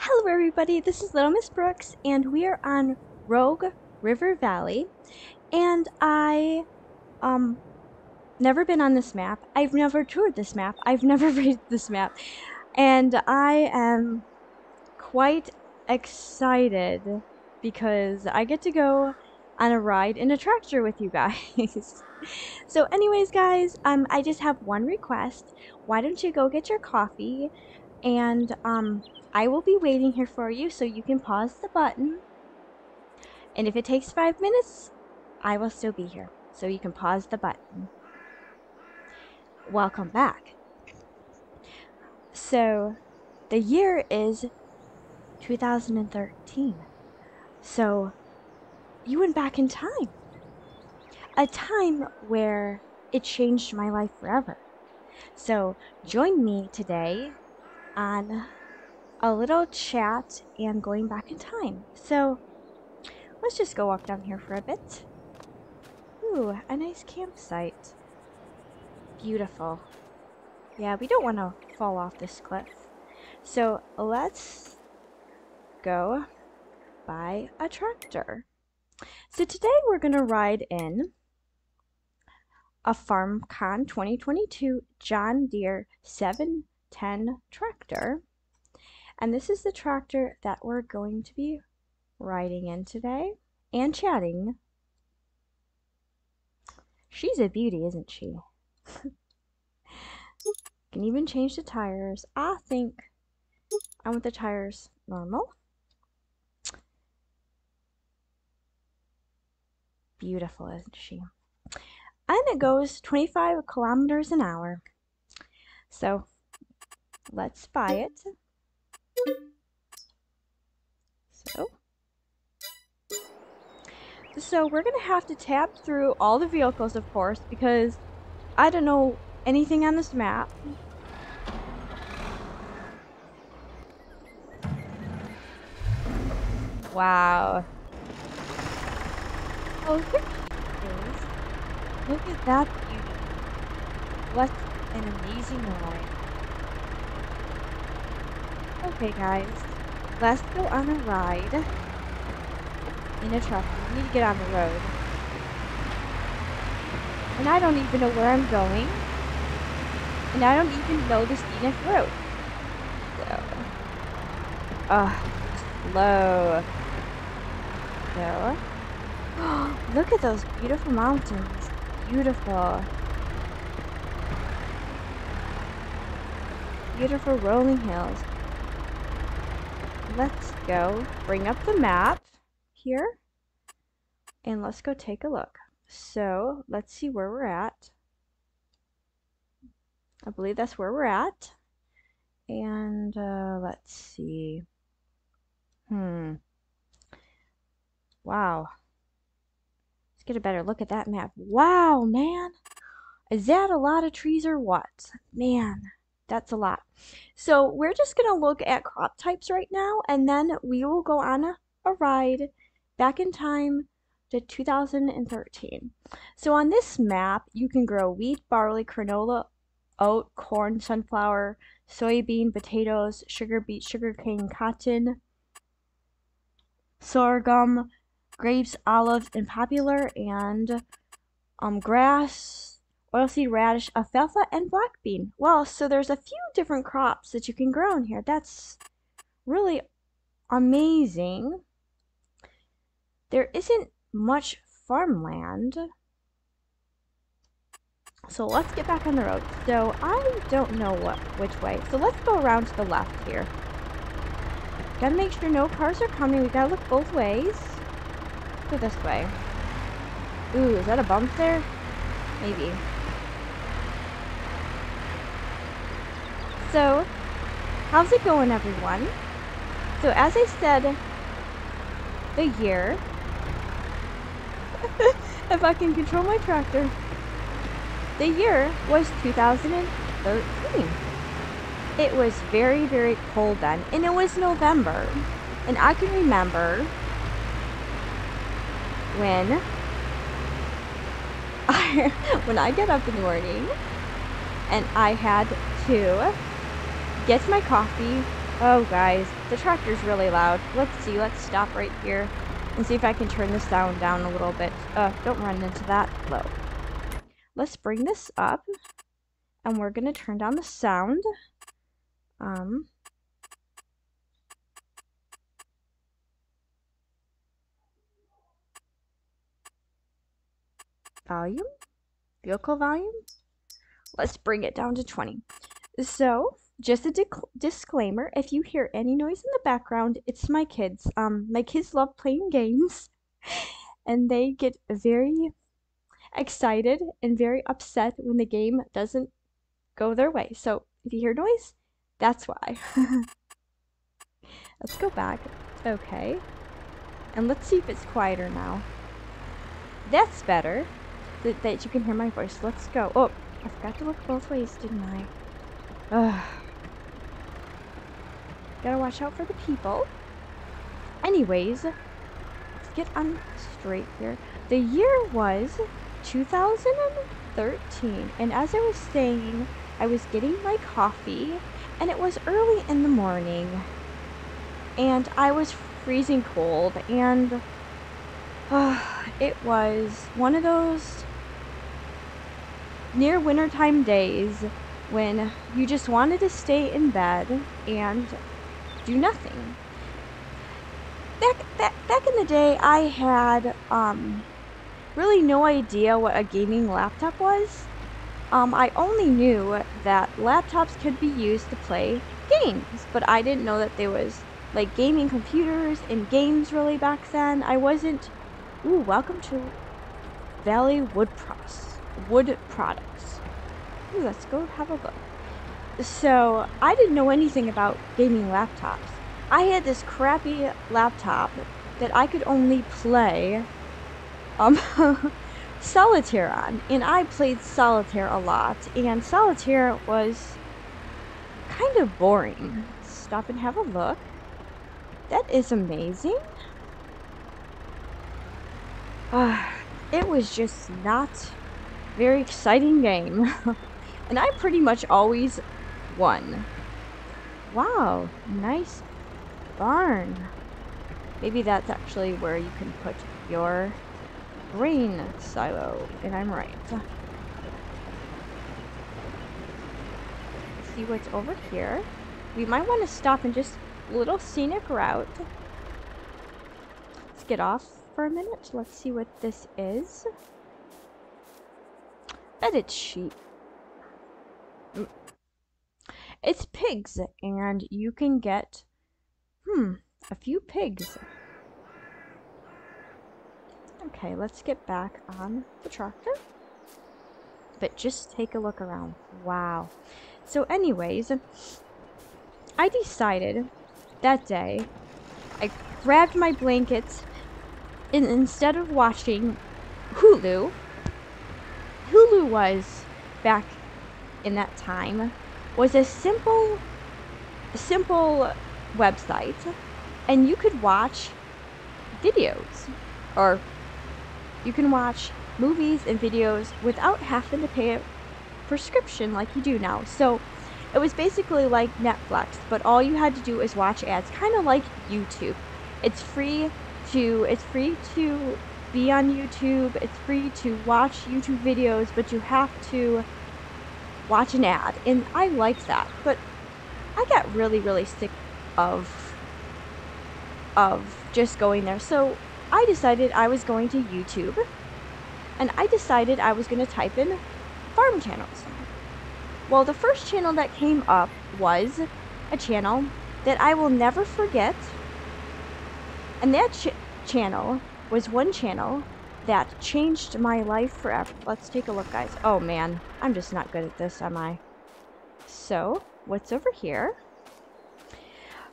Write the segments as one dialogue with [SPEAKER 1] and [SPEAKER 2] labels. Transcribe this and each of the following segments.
[SPEAKER 1] Hello everybody, this is Little Miss Brooks and we are on Rogue River Valley and I um never been on this map. I've never toured this map. I've never read this map. And I am quite excited because I get to go on a ride in a tractor with you guys. so anyways guys, um I just have one request. Why don't you go get your coffee and um I will be waiting here for you so you can pause the button. And if it takes five minutes, I will still be here. So you can pause the button. Welcome back. So the year is 2013. So you went back in time. A time where it changed my life forever. So join me today on a little chat and going back in time. So let's just go walk down here for a bit. Ooh, a nice campsite. Beautiful. Yeah, we don't want to fall off this cliff. So let's go buy a tractor. So today we're going to ride in a FarmCon 2022 John Deere 710 tractor. And this is the tractor that we're going to be riding in today and chatting. She's a beauty, isn't she? Can even change the tires. I think I want the tires normal. Beautiful, isn't she? And it goes 25 kilometers an hour. So let's buy mm. it. So, so we're going to have to tap through all the vehicles, of course, because I don't know anything on this map. Wow. Oh, here. Look at that beauty. What an amazing ride. Okay, guys. Let's go on a ride in a truck. We need to get on the road. And I don't even know where I'm going. And I don't even know the scenic road. So. Ugh. Slow. So. Look at those beautiful mountains. Beautiful. Beautiful rolling hills go bring up the map here and let's go take a look. So let's see where we're at. I believe that's where we're at. And uh, let's see. Hmm. Wow. Let's get a better look at that map. Wow, man. Is that a lot of trees or what? Man. That's a lot. So we're just going to look at crop types right now, and then we will go on a, a ride back in time to 2013. So on this map, you can grow wheat, barley, canola, oat, corn, sunflower, soybean, potatoes, sugar beet, sugarcane, cotton, sorghum, grapes, olives, and poplar, and um, grass, oilseed radish, alfalfa, and black bean. Well, so there's a few different crops that you can grow in here. That's really amazing. There isn't much farmland. So let's get back on the road. So I don't know what which way. So let's go around to the left here. Gotta make sure no cars are coming. We gotta look both ways. Go this way. Ooh, is that a bump there? Maybe. So, how's it going everyone? So as I said, the year, if I can control my tractor, the year was 2013. It was very, very cold then, and it was November. And I can remember when I, when I get up in the morning and I had to get my coffee, Oh, guys, the tractor's really loud. Let's see, let's stop right here and see if I can turn the sound down a little bit. Uh, don't run into that. Low. Let's bring this up, and we're going to turn down the sound. Um, volume, vehicle volume. Let's bring it down to 20. So, just a disclaimer, if you hear any noise in the background, it's my kids. Um, my kids love playing games, and they get very excited and very upset when the game doesn't go their way. So, if you hear noise, that's why. let's go back. Okay. And let's see if it's quieter now. That's better. That, that you can hear my voice. Let's go. Oh, I forgot to look both ways, didn't I? Ugh. Gotta watch out for the people. Anyways, let's get on straight here. The year was 2013, and as I was saying, I was getting my coffee, and it was early in the morning, and I was freezing cold, and uh, it was one of those near wintertime days when you just wanted to stay in bed and do nothing. Back, back, back in the day, I had um, really no idea what a gaming laptop was. Um, I only knew that laptops could be used to play games, but I didn't know that there was like gaming computers and games really back then. I wasn't. Ooh, welcome to Valley Wood Pros wood products. Ooh, let's go have a look. So, I didn't know anything about gaming laptops. I had this crappy laptop that I could only play um, solitaire on. And I played solitaire a lot. And solitaire was kind of boring. Stop and have a look. That is amazing. Uh, it was just not very exciting game. and I pretty much always won. Wow, nice barn. Maybe that's actually where you can put your grain silo, and I'm right. see what's over here. We might want to stop and just little scenic route. Let's get off for a minute. Let's see what this is bet it's sheep. It's pigs, and you can get, hmm, a few pigs. Okay, let's get back on the tractor. But just take a look around. Wow. So anyways, I decided that day, I grabbed my blankets, and instead of watching Hulu, Hulu was back in that time was a simple simple website and you could watch videos or you can watch movies and videos without having to pay a prescription like you do now. So it was basically like Netflix, but all you had to do is watch ads, kind of like YouTube. It's free to it's free to be on YouTube. It's free to watch YouTube videos, but you have to watch an ad. And I like that. But I got really, really sick of of just going there. So I decided I was going to YouTube and I decided I was going to type in farm channels. Well, the first channel that came up was a channel that I will never forget. And that ch channel was one channel that changed my life forever. Let's take a look, guys. Oh, man. I'm just not good at this, am I? So, what's over here?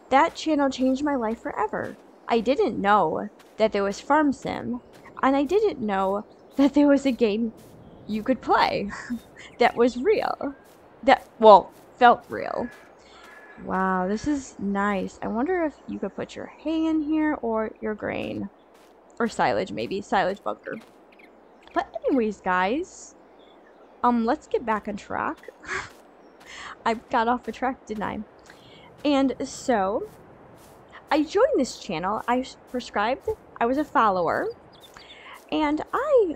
[SPEAKER 1] That channel changed my life forever. I didn't know that there was Farm Sim, and I didn't know that there was a game you could play that was real. That, well, felt real. Wow, this is nice. I wonder if you could put your hay in here or your grain. Or silage, maybe. Silage bunker. But anyways, guys. Um, let's get back on track. I got off the track, didn't I? And so I joined this channel. I prescribed, I was a follower, and I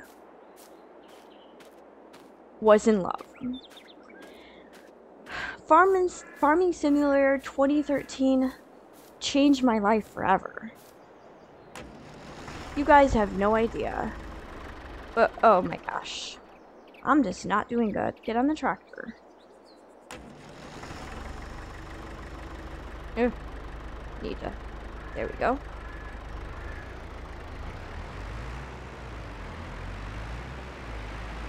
[SPEAKER 1] was in love. Farming, Farming Simulator 2013 changed my life forever. You guys have no idea. But, oh my gosh. I'm just not doing good. Get on the tractor. Ew. Need to. There we go.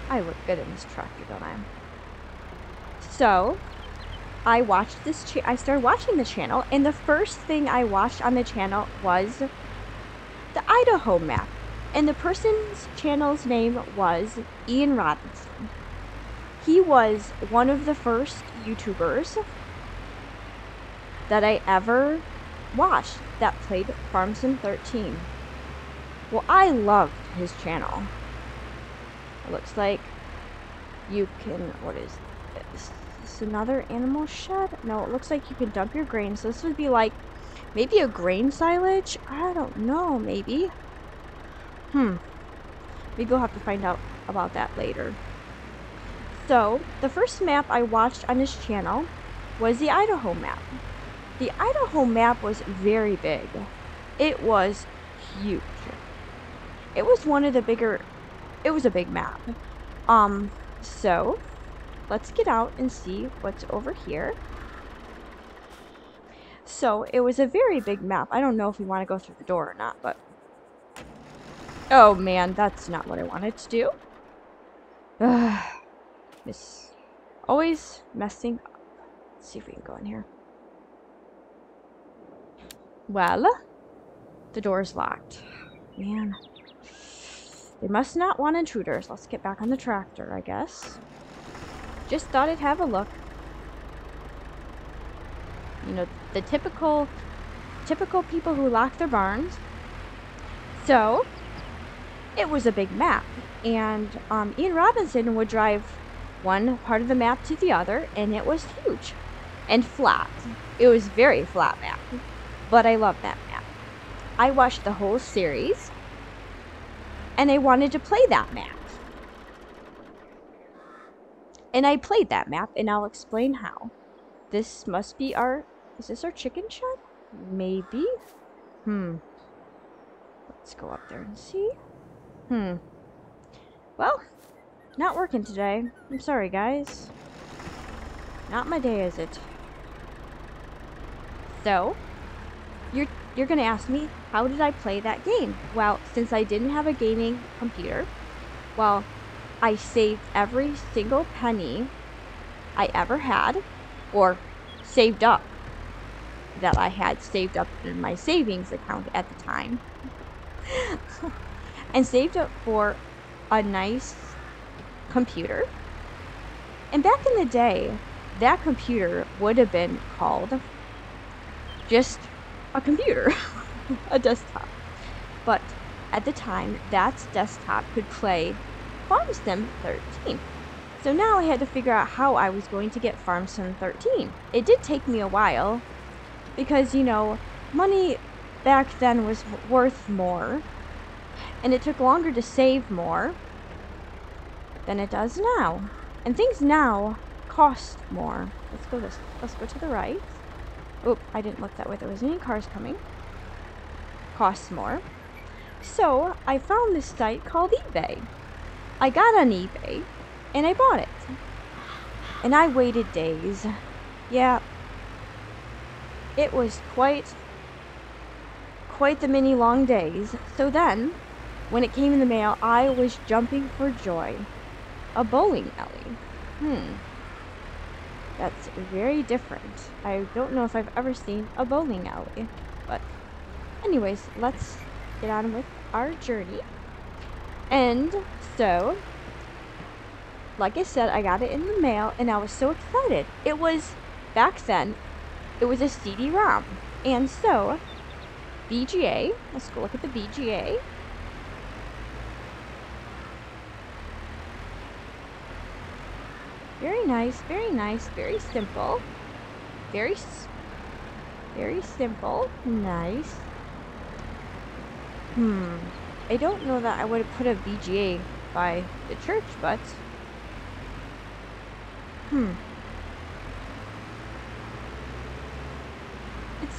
[SPEAKER 1] I look good in this tractor, don't I? So, I watched this. I started watching the channel, and the first thing I watched on the channel was the Idaho map. And the person's channel's name was Ian Robinson. He was one of the first YouTubers that I ever watched that played Farm Sim 13. Well, I loved his channel. It looks like you can, what is this? Is this another animal shed? No, it looks like you can dump your grain. So this would be like maybe a grain silage? I don't know, maybe. Hmm. Maybe we'll have to find out about that later. So, the first map I watched on his channel was the Idaho map. The Idaho map was very big. It was huge. It was one of the bigger it was a big map. Um so let's get out and see what's over here. So it was a very big map. I don't know if we want to go through the door or not, but Oh man, that's not what I wanted to do. Miss always messing up. Let's see if we can go in here. Well, the door's locked. Man. They must not want intruders. Let's get back on the tractor, I guess. Just thought I'd have a look. You know, the typical typical people who lock their barns. So, it was a big map. And um, Ian Robinson would drive one part of the map to the other, and it was huge and flat. It was very flat map, but I love that map. I watched the whole series, and I wanted to play that map. And I played that map, and I'll explain how. This must be our... Is this our chicken shed? Maybe? Hmm. Let's go up there and see. Hmm. Well, not working today. I'm sorry, guys. Not my day, is it? So, you're you're gonna ask me, how did I play that game? Well, since I didn't have a gaming computer, well, I saved every single penny I ever had, or saved up that I had saved up in my savings account at the time. and saved up for a nice computer. And back in the day, that computer would have been called just a computer, a desktop. But at the time, that desktop could play FarmSim 13. So now I had to figure out how I was going to get FarmSim 13. It did take me a while because, you know, money back then was worth more and it took longer to save more than it does now. And things now cost more. Let's go this. Let's go to the right. Oop, I didn't look that way. There wasn't any cars coming. Costs more. So I found this site called eBay. I got on eBay and I bought it. And I waited days. Yeah. It was quite quite the many long days. So then when it came in the mail, I was jumping for joy. A bowling alley. Hmm. That's very different. I don't know if I've ever seen a bowling alley. But, anyways, let's get on with our journey. And so, like I said, I got it in the mail and I was so excited. It was, back then, it was a CD-ROM. And so, BGA, let's go look at the BGA. Very nice, very nice, very simple. Very Very simple. Nice. Hmm. I don't know that I would have put a BGA by the church, but... Hmm.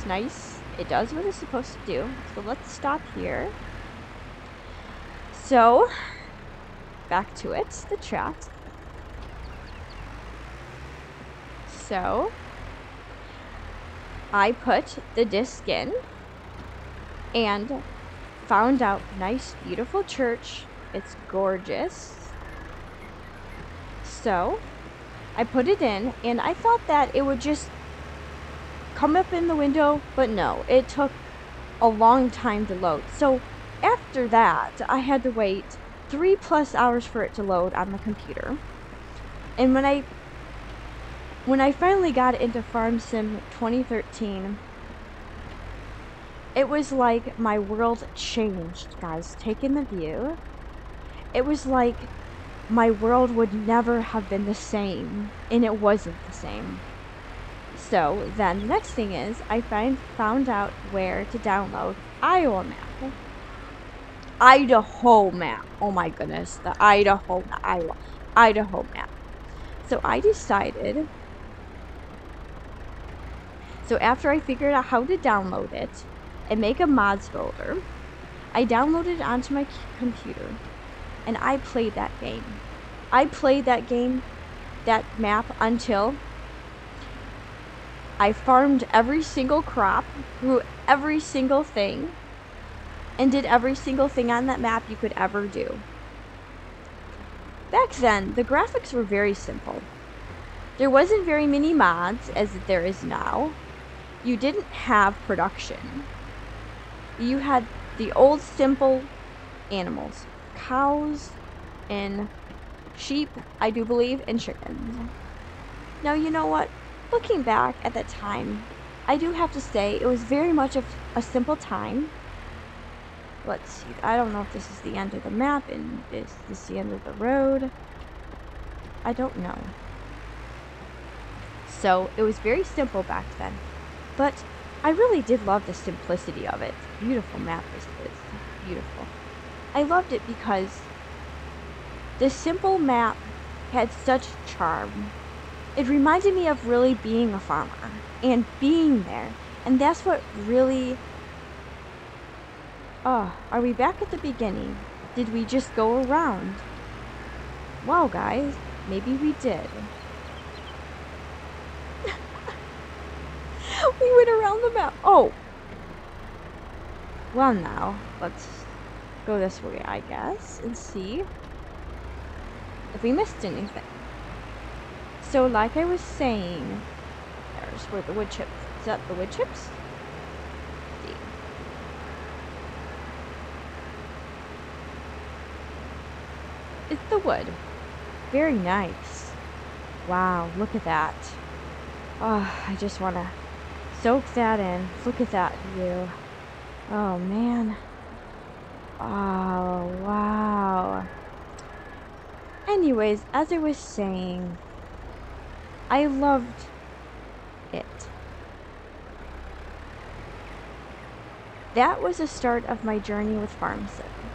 [SPEAKER 1] Nice. It does what it's supposed to do. So let's stop here. So, back to it, the chat. So, I put the disc in and found out nice beautiful church. It's gorgeous. So, I put it in and I thought that it would just come up in the window, but no, it took a long time to load. So, after that, I had to wait 3 plus hours for it to load on the computer. And when I when I finally got into Farm Sim 2013, it was like my world changed, guys. Take in the view. It was like my world would never have been the same, and it wasn't the same. So then the next thing is I find found out where to download Iowa map. Idaho map. Oh my goodness, the Idaho, the Iowa, Idaho map. So I decided so after I figured out how to download it and make a mods folder, I downloaded it onto my computer and I played that game. I played that game, that map until I farmed every single crop, grew every single thing, and did every single thing on that map you could ever do. Back then, the graphics were very simple. There wasn't very many mods as there is now you didn't have production. You had the old simple animals cows and sheep, I do believe, and chickens. Now, you know what? Looking back at that time, I do have to say it was very much of a simple time. Let's see. I don't know if this is the end of the map and is this the end of the road. I don't know. So, it was very simple back then. But I really did love the simplicity of it. Beautiful map this is. Beautiful. I loved it because the simple map had such charm. It reminded me of really being a farmer and being there. And that's what really... Oh, are we back at the beginning? Did we just go around? Wow, guys. Maybe we did. we went around the map. Oh. Well, now, let's go this way, I guess, and see if we missed anything. So, like I was saying, there's where the wood chips. Is that the wood chips? It's the wood. Very nice. Wow, look at that. Oh, I just want to soak that in. Look at that view. Oh, man. Oh, wow. Anyways, as I was saying, I loved it. That was the start of my journey with FarmSim.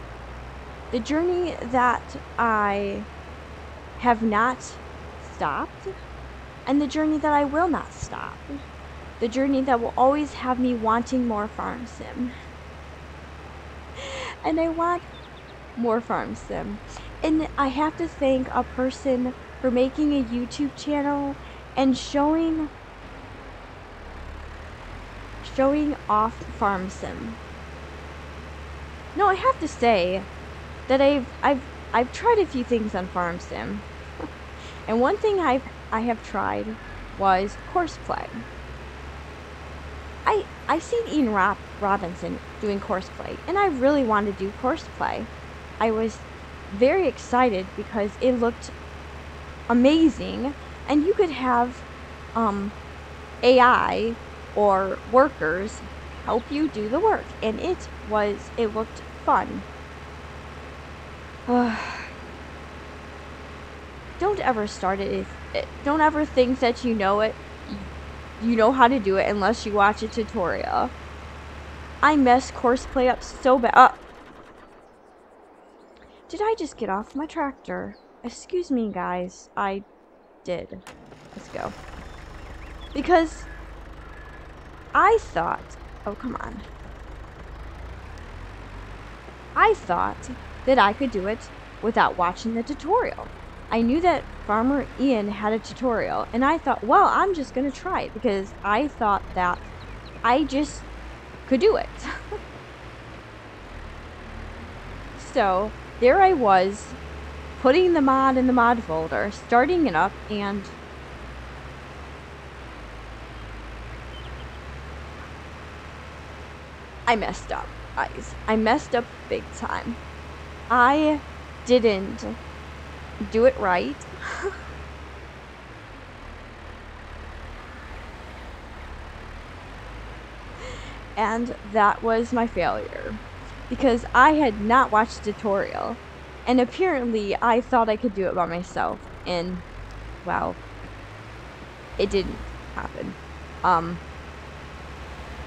[SPEAKER 1] The journey that I have not stopped, and the journey that I will not stop the journey that will always have me wanting more FarmSim. And I want more FarmSim. And I have to thank a person for making a YouTube channel and showing showing off farm sim. No, I have to say that I've I've I've tried a few things on farm sim. and one thing I've I have tried was Courseplay. I I seen Ian Rob Robinson doing Courseplay and I really wanted to do Courseplay. I was very excited because it looked amazing, and you could have um, AI or workers help you do the work, and it was it looked fun. don't ever start it if don't ever think that you know it you know how to do it unless you watch a tutorial. I messed Courseplay up so bad. Uh, did I just get off my tractor? Excuse me, guys. I did. Let's go. Because I thought... Oh, come on. I thought that I could do it without watching the tutorial. I knew that Farmer Ian had a tutorial, and I thought, well, I'm just going to try it because I thought that I just could do it. so, there I was, putting the mod in the mod folder, starting it up, and I messed up, guys. I messed up big time. I didn't do it right. and that was my failure because I had not watched the tutorial and apparently I thought I could do it by myself and well it didn't happen um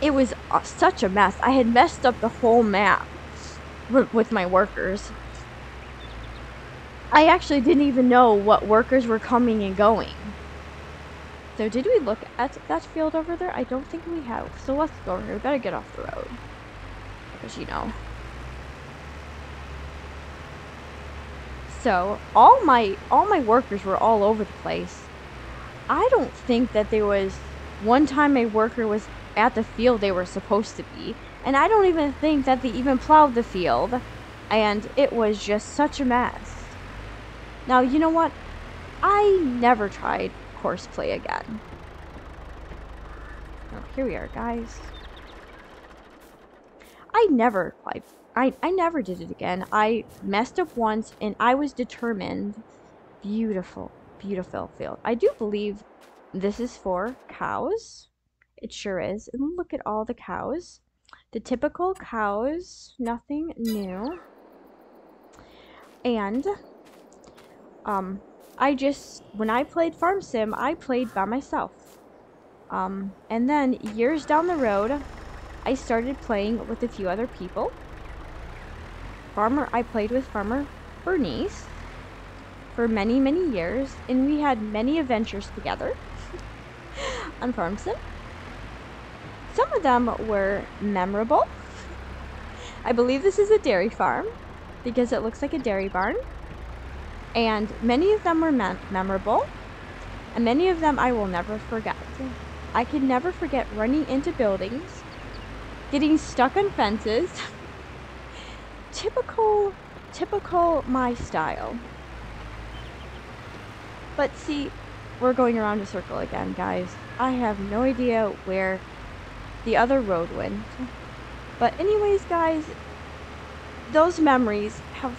[SPEAKER 1] it was uh, such a mess I had messed up the whole map with my workers I actually didn't even know what workers were coming and going. So did we look at that field over there? I don't think we have. So let's go over here. We gotta get off the road. Because you know. So all my all my workers were all over the place. I don't think that there was one time a worker was at the field they were supposed to be. And I don't even think that they even plowed the field. And it was just such a mess. Now, you know what? I never tried Courseplay again. Oh, here we are, guys. I never applied. I, I never did it again. I messed up once and I was determined. Beautiful, beautiful field. I do believe this is for cows. It sure is. And look at all the cows. The typical cows, nothing new. And um, I just, when I played Farm Sim, I played by myself. Um, and then years down the road, I started playing with a few other people. Farmer, I played with Farmer Bernice for many, many years, and we had many adventures together on Farm Sim. Some of them were memorable. I believe this is a dairy farm because it looks like a dairy barn and many of them were mem memorable, and many of them I will never forget. I can never forget running into buildings, getting stuck on fences. typical, typical my style. But see, we're going around a circle again, guys. I have no idea where the other road went. But anyways, guys, those memories have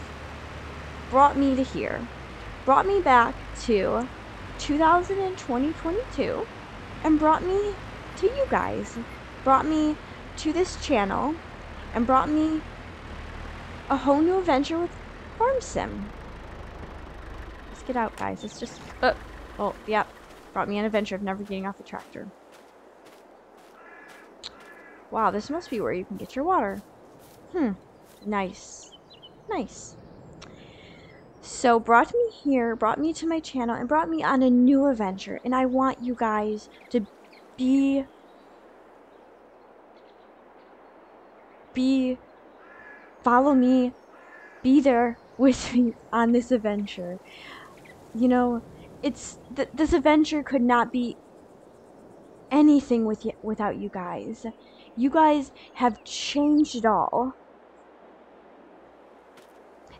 [SPEAKER 1] brought me to here. Brought me back to 2020-2022 and brought me to you guys. Brought me to this channel and brought me a whole new adventure with Farm Sim. Let's get out, guys. It's just... Uh, oh, yeah. Brought me an adventure of never getting off the tractor. Wow, this must be where you can get your water. Hmm. Nice. Nice. So brought me here, brought me to my channel, and brought me on a new adventure. And I want you guys to be... Be... Follow me. Be there with me on this adventure. You know, it's... Th this adventure could not be anything with you, without you guys. You guys have changed it all.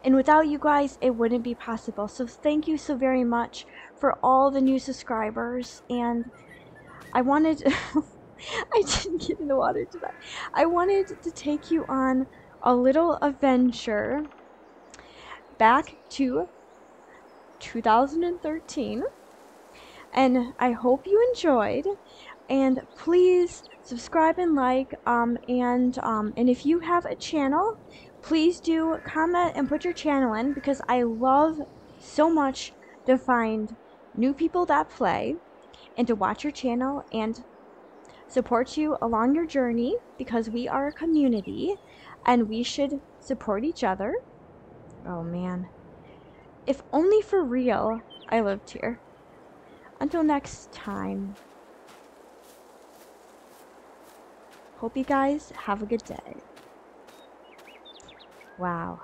[SPEAKER 1] And without you guys, it wouldn't be possible. So thank you so very much for all the new subscribers. And I wanted... I didn't get in the water today. I wanted to take you on a little adventure back to 2013. And I hope you enjoyed. And please subscribe and like. Um, and, um, and if you have a channel please do comment and put your channel in because I love so much to find new people that play and to watch your channel and support you along your journey because we are a community and we should support each other. Oh man. If only for real I lived here. Until next time. Hope you guys have a good day. Wow.